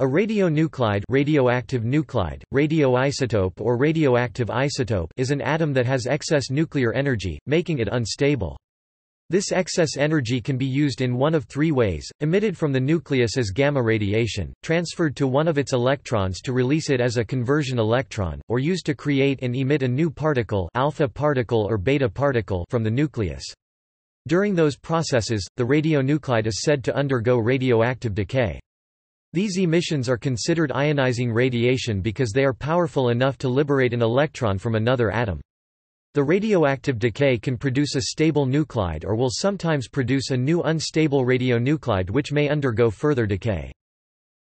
A radionuclide radioactive nuclide, radioisotope or radioactive isotope is an atom that has excess nuclear energy, making it unstable. This excess energy can be used in one of three ways, emitted from the nucleus as gamma radiation, transferred to one of its electrons to release it as a conversion electron, or used to create and emit a new particle alpha particle or beta particle from the nucleus. During those processes, the radionuclide is said to undergo radioactive decay. These emissions are considered ionizing radiation because they are powerful enough to liberate an electron from another atom. The radioactive decay can produce a stable nuclide or will sometimes produce a new unstable radionuclide which may undergo further decay.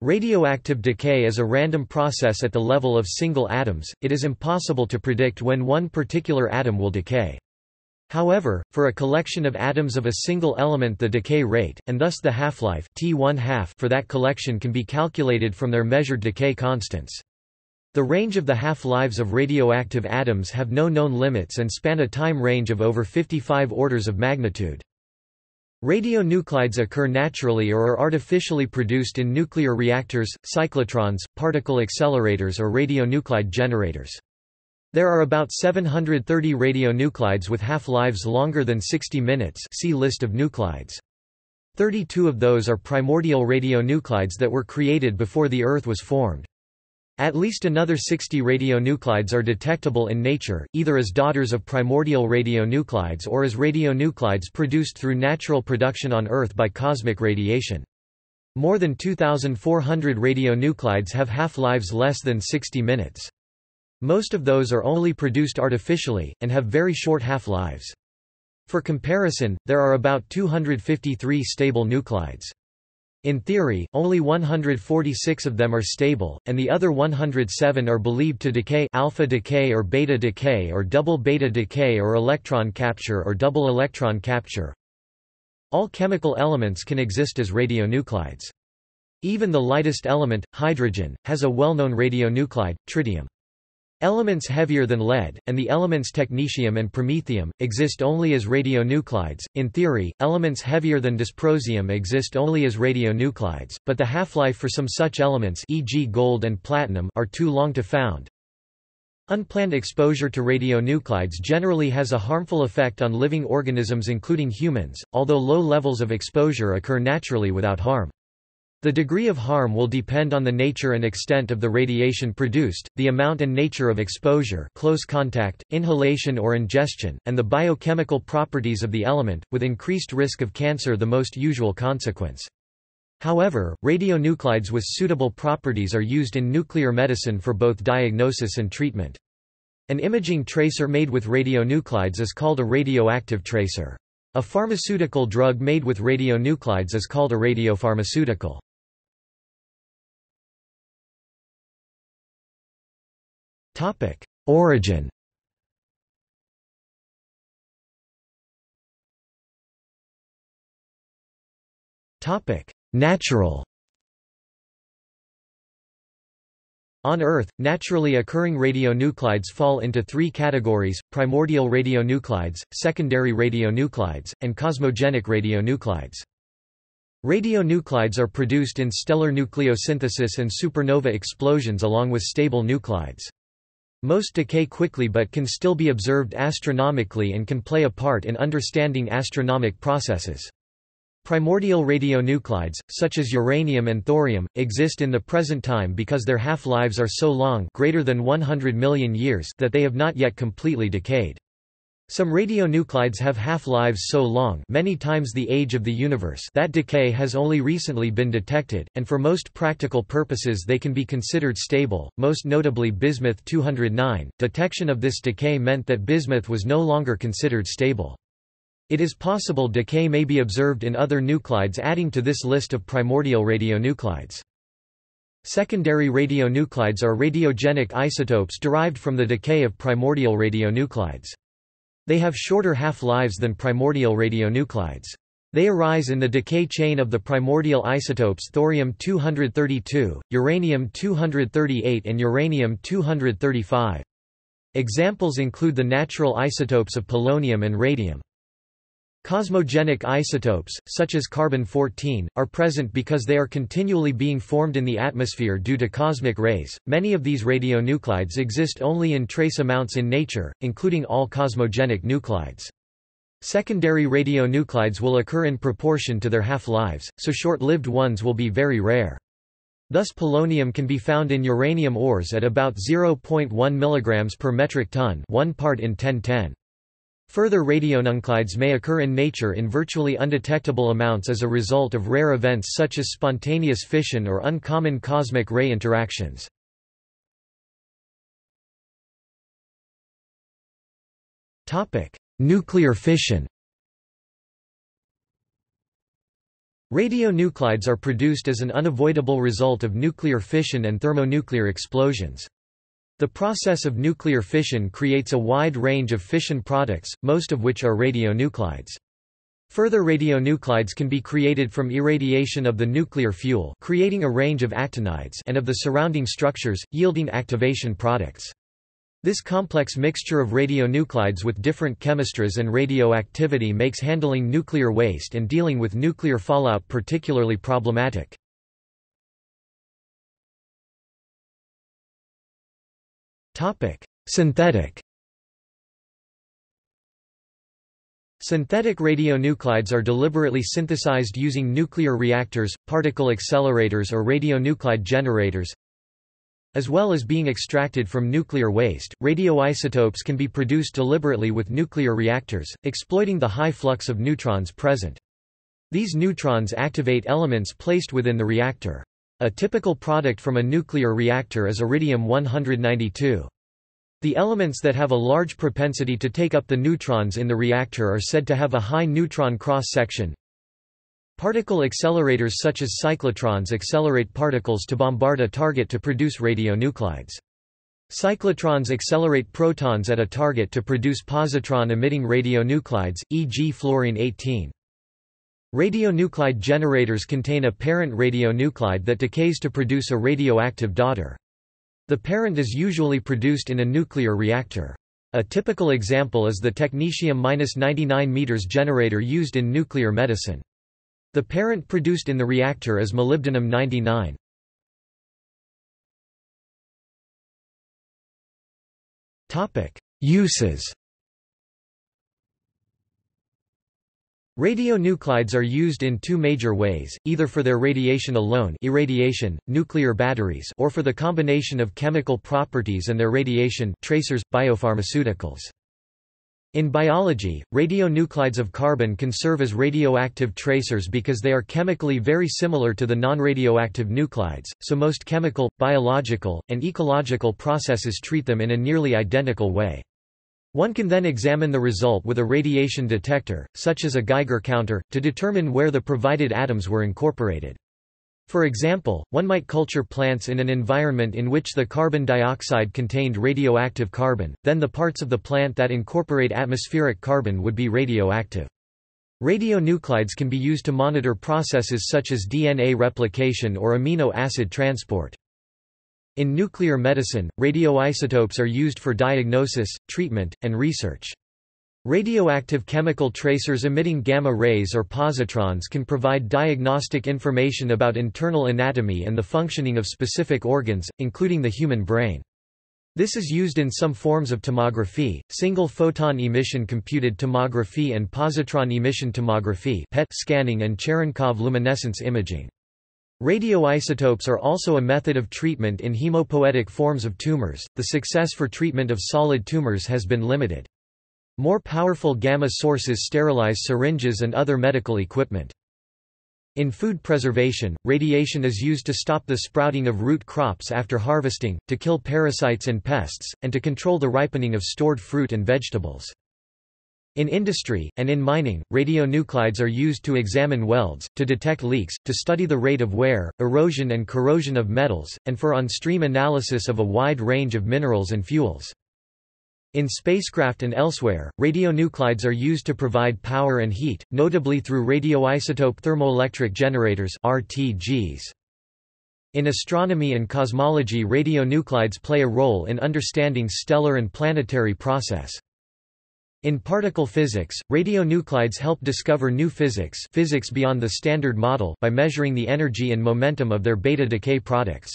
Radioactive decay is a random process at the level of single atoms, it is impossible to predict when one particular atom will decay. However, for a collection of atoms of a single element the decay rate, and thus the half-life for that collection can be calculated from their measured decay constants. The range of the half-lives of radioactive atoms have no known limits and span a time range of over 55 orders of magnitude. Radionuclides occur naturally or are artificially produced in nuclear reactors, cyclotrons, particle accelerators or radionuclide generators. There are about 730 radionuclides with half-lives longer than 60 minutes see list of nuclides. 32 of those are primordial radionuclides that were created before the Earth was formed. At least another 60 radionuclides are detectable in nature, either as daughters of primordial radionuclides or as radionuclides produced through natural production on Earth by cosmic radiation. More than 2,400 radionuclides have half-lives less than 60 minutes. Most of those are only produced artificially, and have very short half-lives. For comparison, there are about 253 stable nuclides. In theory, only 146 of them are stable, and the other 107 are believed to decay alpha decay or beta decay or double beta decay or electron capture or double electron capture. All chemical elements can exist as radionuclides. Even the lightest element, hydrogen, has a well-known radionuclide, tritium. Elements heavier than lead, and the elements technetium and promethium, exist only as radionuclides. In theory, elements heavier than dysprosium exist only as radionuclides, but the half-life for some such elements e.g. gold and platinum are too long to found. Unplanned exposure to radionuclides generally has a harmful effect on living organisms including humans, although low levels of exposure occur naturally without harm. The degree of harm will depend on the nature and extent of the radiation produced, the amount and nature of exposure close contact, inhalation or ingestion, and the biochemical properties of the element, with increased risk of cancer the most usual consequence. However, radionuclides with suitable properties are used in nuclear medicine for both diagnosis and treatment. An imaging tracer made with radionuclides is called a radioactive tracer. A pharmaceutical drug made with radionuclides is called a radiopharmaceutical. Topic: Origin. Topic: Natural. On Earth, naturally occurring radionuclides fall into three categories, primordial radionuclides, secondary radionuclides, and cosmogenic radionuclides. Radionuclides are produced in stellar nucleosynthesis and supernova explosions along with stable nuclides. Most decay quickly but can still be observed astronomically and can play a part in understanding astronomic processes. Primordial radionuclides, such as uranium and thorium, exist in the present time because their half-lives are so long greater than 100 million years that they have not yet completely decayed. Some radionuclides have half-lives so long many times the age of the universe that decay has only recently been detected, and for most practical purposes they can be considered stable, most notably bismuth 209. Detection of this decay meant that bismuth was no longer considered stable. It is possible decay may be observed in other nuclides adding to this list of primordial radionuclides. Secondary radionuclides are radiogenic isotopes derived from the decay of primordial radionuclides. They have shorter half-lives than primordial radionuclides. They arise in the decay chain of the primordial isotopes thorium-232, uranium-238 and uranium-235. Examples include the natural isotopes of polonium and radium. Cosmogenic isotopes, such as carbon-14, are present because they are continually being formed in the atmosphere due to cosmic rays. Many of these radionuclides exist only in trace amounts in nature, including all cosmogenic nuclides. Secondary radionuclides will occur in proportion to their half-lives, so short-lived ones will be very rare. Thus polonium can be found in uranium ores at about 0.1 mg per metric ton 1 part in 1010. Further radionuclides may occur in nature in virtually undetectable amounts as a result of rare events such as spontaneous fission or uncommon cosmic ray interactions. Nuclear fission Radionuclides are produced as an unavoidable result of nuclear fission and thermonuclear explosions. The process of nuclear fission creates a wide range of fission products, most of which are radionuclides. Further radionuclides can be created from irradiation of the nuclear fuel creating a range of actinides and of the surrounding structures, yielding activation products. This complex mixture of radionuclides with different chemistries and radioactivity makes handling nuclear waste and dealing with nuclear fallout particularly problematic. Topic: Synthetic. Synthetic radionuclides are deliberately synthesized using nuclear reactors, particle accelerators or radionuclide generators. As well as being extracted from nuclear waste, radioisotopes can be produced deliberately with nuclear reactors, exploiting the high flux of neutrons present. These neutrons activate elements placed within the reactor. A typical product from a nuclear reactor is iridium-192. The elements that have a large propensity to take up the neutrons in the reactor are said to have a high neutron cross-section. Particle accelerators such as cyclotrons accelerate particles to bombard a target to produce radionuclides. Cyclotrons accelerate protons at a target to produce positron-emitting radionuclides, e.g. fluorine-18. Radionuclide generators contain a parent radionuclide that decays to produce a radioactive daughter. The parent is usually produced in a nuclear reactor. A typical example is the technetium-99 m generator used in nuclear medicine. The parent produced in the reactor is molybdenum-99. Uses Radionuclides are used in two major ways, either for their radiation alone irradiation, nuclear batteries or for the combination of chemical properties and their radiation tracers, biopharmaceuticals. In biology, radionuclides of carbon can serve as radioactive tracers because they are chemically very similar to the non-radioactive nuclides, so most chemical, biological, and ecological processes treat them in a nearly identical way. One can then examine the result with a radiation detector, such as a Geiger counter, to determine where the provided atoms were incorporated. For example, one might culture plants in an environment in which the carbon dioxide contained radioactive carbon, then the parts of the plant that incorporate atmospheric carbon would be radioactive. Radionuclides can be used to monitor processes such as DNA replication or amino acid transport. In nuclear medicine, radioisotopes are used for diagnosis, treatment, and research. Radioactive chemical tracers emitting gamma rays or positrons can provide diagnostic information about internal anatomy and the functioning of specific organs, including the human brain. This is used in some forms of tomography, single photon emission computed tomography and positron emission tomography PET scanning and Cherenkov luminescence imaging. Radioisotopes are also a method of treatment in hemopoietic forms of tumors. The success for treatment of solid tumors has been limited. More powerful gamma sources sterilize syringes and other medical equipment. In food preservation, radiation is used to stop the sprouting of root crops after harvesting, to kill parasites and pests, and to control the ripening of stored fruit and vegetables. In industry, and in mining, radionuclides are used to examine welds, to detect leaks, to study the rate of wear, erosion and corrosion of metals, and for on-stream analysis of a wide range of minerals and fuels. In spacecraft and elsewhere, radionuclides are used to provide power and heat, notably through radioisotope thermoelectric generators RTGs. In astronomy and cosmology radionuclides play a role in understanding stellar and planetary process. In particle physics, radionuclides help discover new physics physics beyond the Standard Model by measuring the energy and momentum of their beta decay products.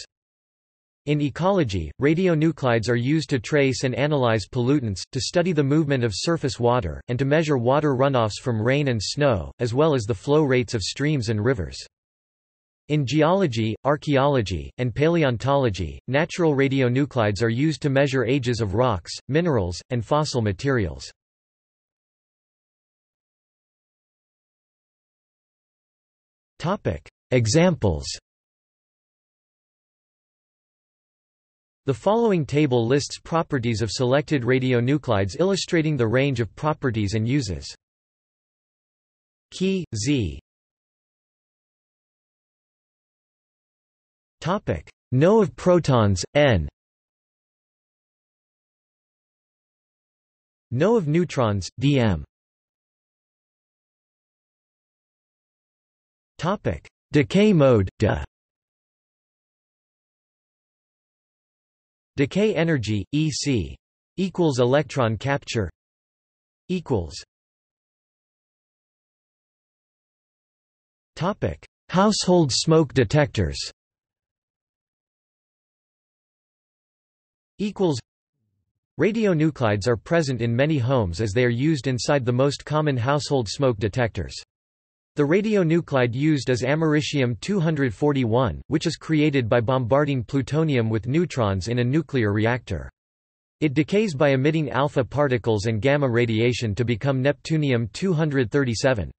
In ecology, radionuclides are used to trace and analyze pollutants, to study the movement of surface water, and to measure water runoffs from rain and snow, as well as the flow rates of streams and rivers. In geology, archaeology, and paleontology, natural radionuclides are used to measure ages of rocks, minerals, and fossil materials. Examples. The following table lists properties of selected radionuclides illustrating the range of properties and uses. Key, Z. Topic. No of protons, N. No of neutrons, dm Topic: Decay mode, de. Decay energy, EC equals electron capture equals. Topic: Household smoke detectors. Equals. Radionuclides are present in many homes as they are used inside the most common household smoke detectors. The radionuclide used is americium-241, which is created by bombarding plutonium with neutrons in a nuclear reactor. It decays by emitting alpha particles and gamma radiation to become neptunium-237.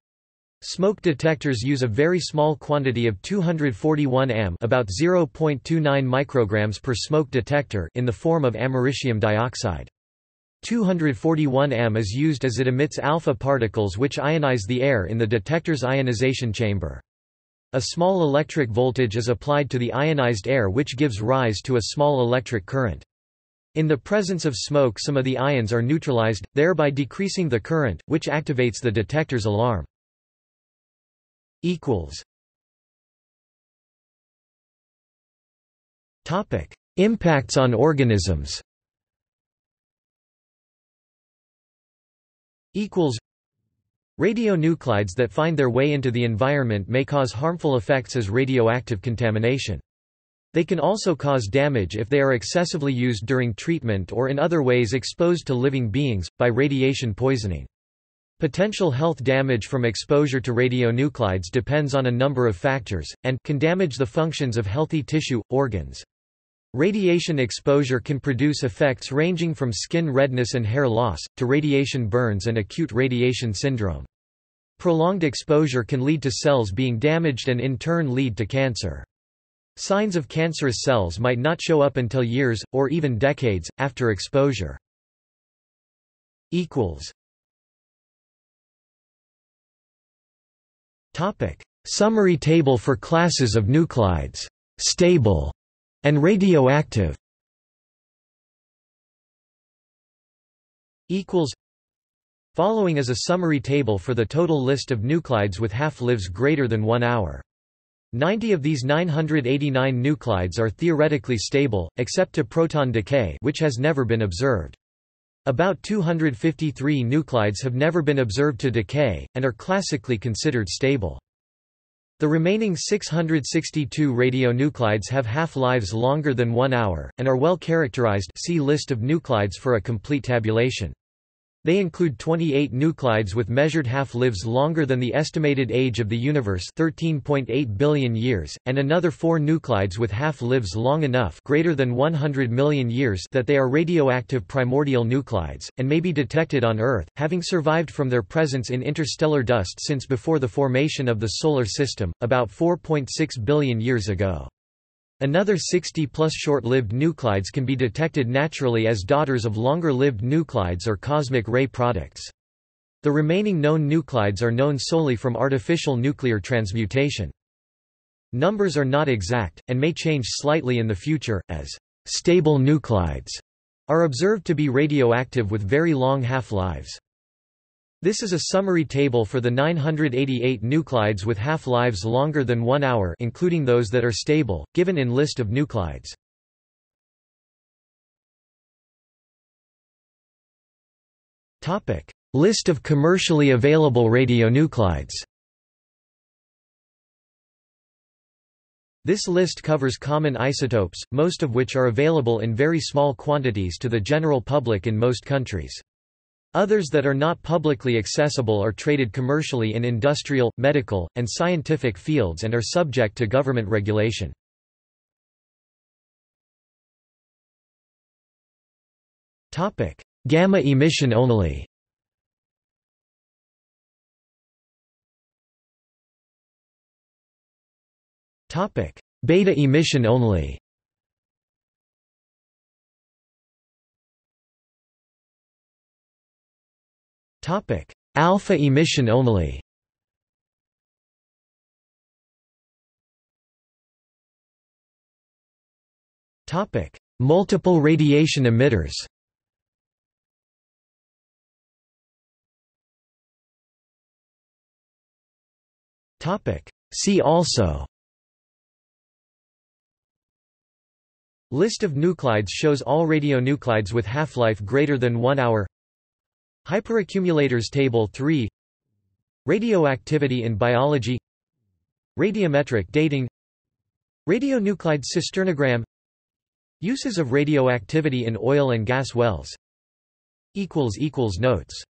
Smoke detectors use a very small quantity of 241 am about 0.29 micrograms per smoke detector in the form of americium dioxide. 241 am is used as it emits alpha particles which ionize the air in the detector's ionization chamber. A small electric voltage is applied to the ionized air which gives rise to a small electric current. In the presence of smoke some of the ions are neutralized, thereby decreasing the current, which activates the detector's alarm. Impacts on organisms equals Radionuclides that find their way into the environment may cause harmful effects as radioactive contamination. They can also cause damage if they are excessively used during treatment or in other ways exposed to living beings, by radiation poisoning. Potential health damage from exposure to radionuclides depends on a number of factors, and can damage the functions of healthy tissue, organs. Radiation exposure can produce effects ranging from skin redness and hair loss, to radiation burns and acute radiation syndrome. Prolonged exposure can lead to cells being damaged and in turn lead to cancer. Signs of cancerous cells might not show up until years, or even decades, after exposure. Summary table for classes of nuclides. Stable and radioactive equals Following is a summary table for the total list of nuclides with half-lives greater than 1 hour. 90 of these 989 nuclides are theoretically stable, except to proton decay which has never been observed. About 253 nuclides have never been observed to decay, and are classically considered stable. The remaining 662 radionuclides have half-lives longer than one hour, and are well characterized see list of nuclides for a complete tabulation. They include 28 nuclides with measured half-lives longer than the estimated age of the universe 13.8 billion years, and another four nuclides with half-lives long enough greater than 100 million years that they are radioactive primordial nuclides, and may be detected on Earth, having survived from their presence in interstellar dust since before the formation of the Solar System, about 4.6 billion years ago. Another 60-plus short-lived nuclides can be detected naturally as daughters of longer-lived nuclides or cosmic ray products. The remaining known nuclides are known solely from artificial nuclear transmutation. Numbers are not exact, and may change slightly in the future, as stable nuclides are observed to be radioactive with very long half-lives. This is a summary table for the 988 nuclides with half-lives longer than 1 hour including those that are stable, given in list of nuclides. List of commercially available radionuclides This list covers common isotopes, most of which are available in very small quantities to the general public in most countries. Others that are not publicly accessible are traded commercially in industrial, medical, and scientific fields and are subject to government regulation. Gamma emission only Beta emission only. Topic: Alpha emission only. Topic: Multiple radiation emitters. Topic: See also. List of nuclides shows all radionuclides with half-life greater than 1 hour Hyperaccumulators Table 3 Radioactivity in biology. Radiometric dating. Radionuclide cisternogram. Uses of radioactivity in oil and gas wells. Notes